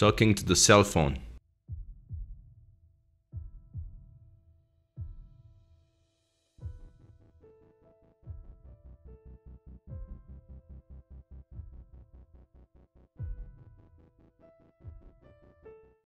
talking to the cell phone.